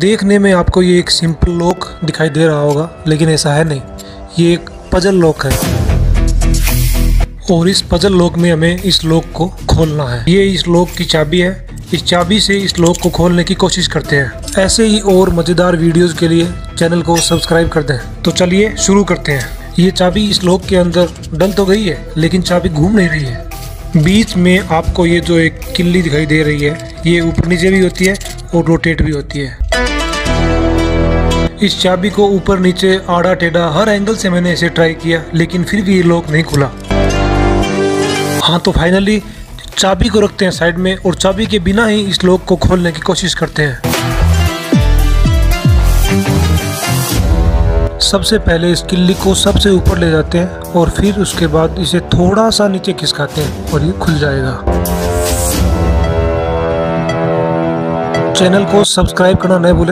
देखने में आपको ये एक सिंपल लॉक दिखाई दे रहा होगा, लेकिन ऐसा है नहीं। ये एक पजल लॉक है। और इस पजल लॉक में हमें इस लॉक को खोलना है। ये इस लॉक की चाबी है। इस चाबी से इस लॉक को खोलने की कोशिश करते हैं। ऐसे ही और मज़ेदार वीडियोस के लिए चैनल को सब्सक्राइब कर दें। तो चलिए शुरू करते हैं। ये चाबी इस लॉक के अंदर डल तो गई है, लेकिन चाबी घूम नहीं रही है। बीच में आपको ये जो एक किल्ली दिखाई दे रही है, ये ऊपर नीचे भी होती है और रोटेट भी होती है। इस चाबी को ऊपर नीचे आड़ा टेढ़ा हर एंगल से मैंने इसे ट्राई किया, लेकिन फिर भी ये लॉक नहीं खुला। हाँ तो फाइनली चाबी को रखते हैं साइड में और चाबी के बिना ही इस लॉक को खोलने की कोशिश करते हैं। सबसे पहले इस किल्ली को सबसे ऊपर ले जाते हैं और फिर उसके बाद इसे थोड़ा सा नीचे खिसकाते हैं और ये खुल जाएगा। चैनल को सब्सक्राइब करना नहीं भूलें।